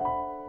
you.